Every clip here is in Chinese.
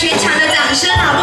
全场的掌声，好不好？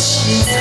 she's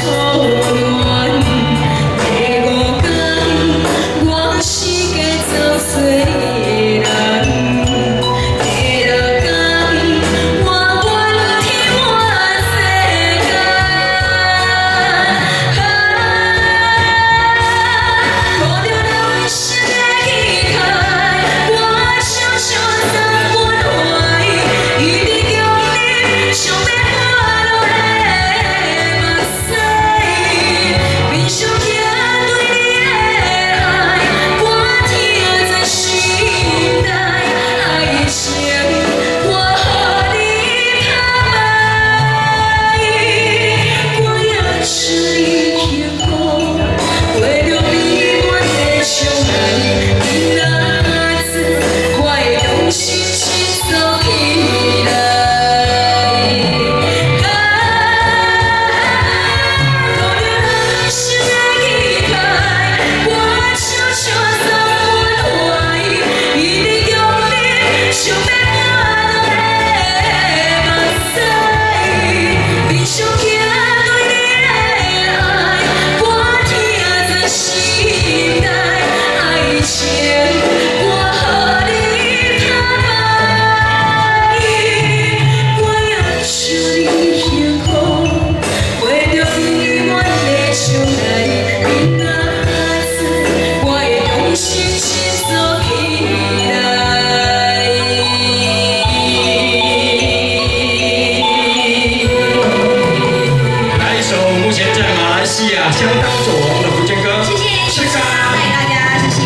目前在马来西亚相当走红的福建歌，谢谢，大家，谢谢。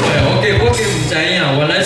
对，我给，我给胡建刚，我来。